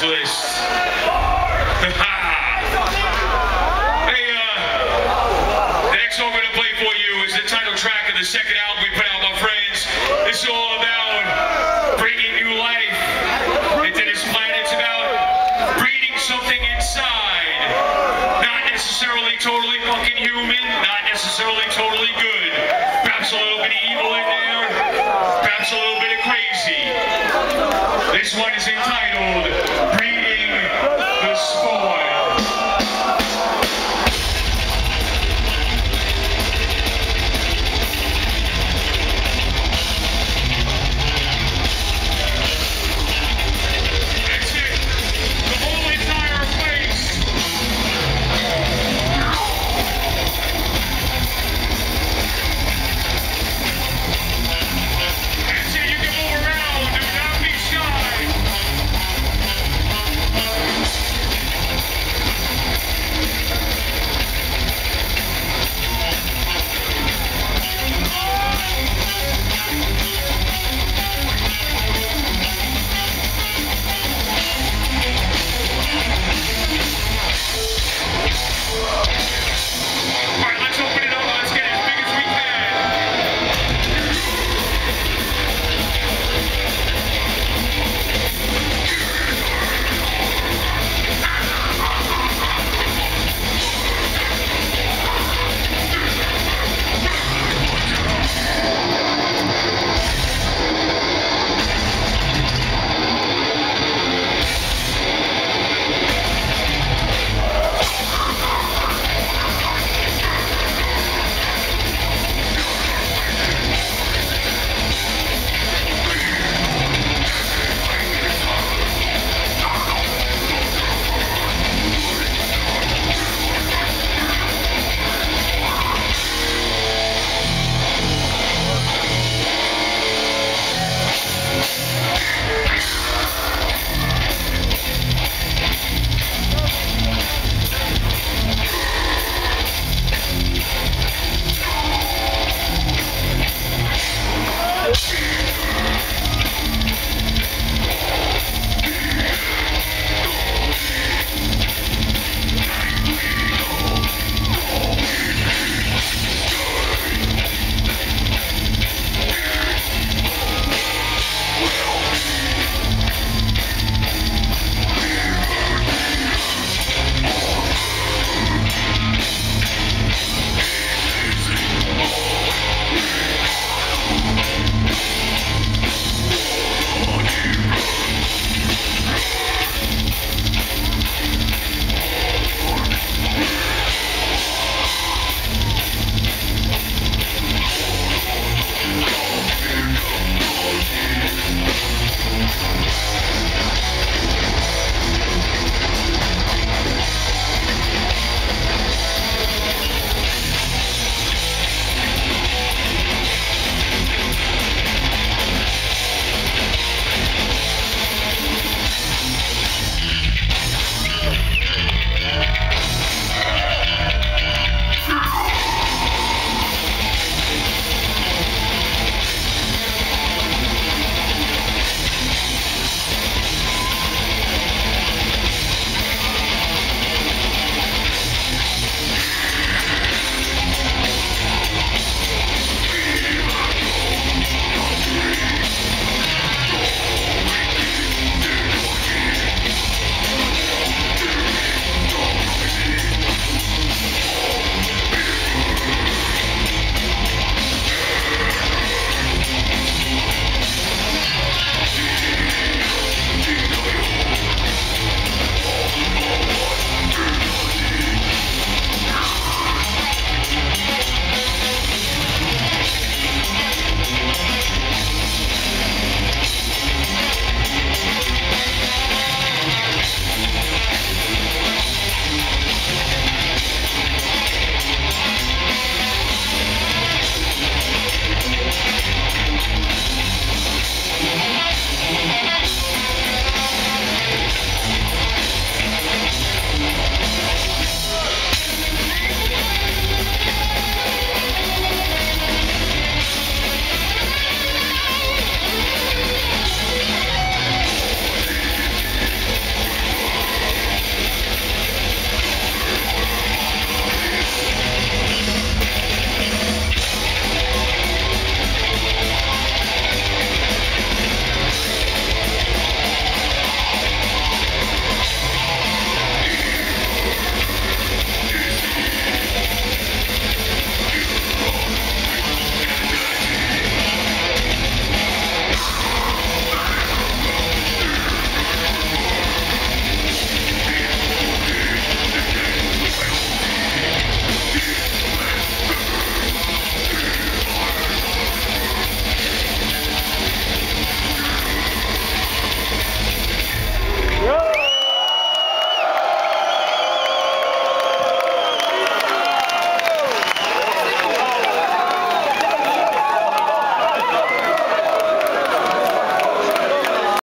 hey, uh, the next song we're gonna play for you is the title track of the second album we put out, my friends. It's all about bringing new life into this planet. It's about breeding something inside. Not necessarily totally fucking human, not necessarily totally good. Perhaps a little bit of evil in there. Perhaps a little bit of crazy. This one is entitled Breeding the Spawn.